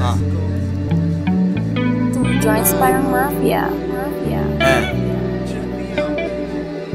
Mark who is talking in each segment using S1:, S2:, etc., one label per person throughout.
S1: Ah.
S2: To join Spirang Mafia. Mafia.
S1: Eh. eh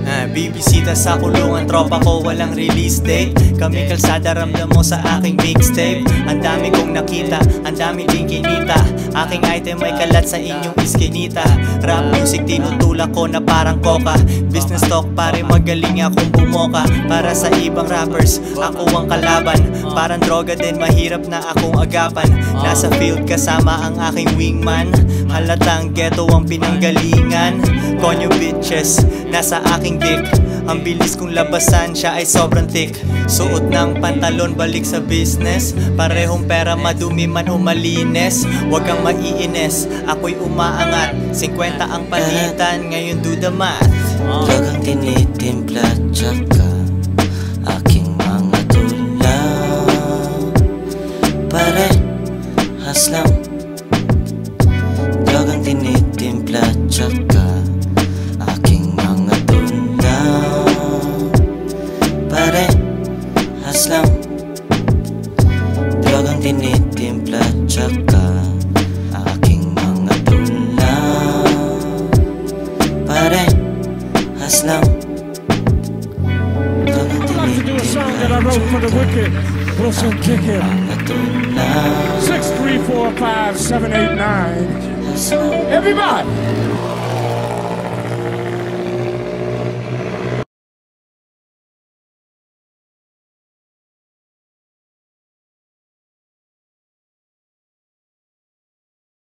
S1: ah, bibisita sa kulungan tropa ko walang release date Kami kalsada ramdam mo sa aking mixtape Ang dami kong nakita, ang dami din kinita Aking item ay kalat sa inyong iskinita. Rap music tinutulak ko na parang coca. Business talk pare magaling akong bumoka. Para sa ibang rappers, ako ang kalaban. Parang droga din mahirap na akong agapan. Nasa field kasama ang aking wingman. Halatang ghetto ang pinanggalingan Konyo bitches, nasa aking dick Ang bilis kong labasan, siya ay sobrang thick. Suot ng pantalon, balik sa business. Parehong pera, madumi man o malinis. Huwag kang maiinis, ako'y umaangat. 50 ang palitan, ngayon do the math.
S3: Talagang tinitimpla tsaka aking mga tulaw Parehas lang pare Has Drogang tinitimpla Tsaka aking mga
S4: tula. Pare Has Drogang
S3: tinitimpla
S4: Tsaka Wilson kick it. Everybody!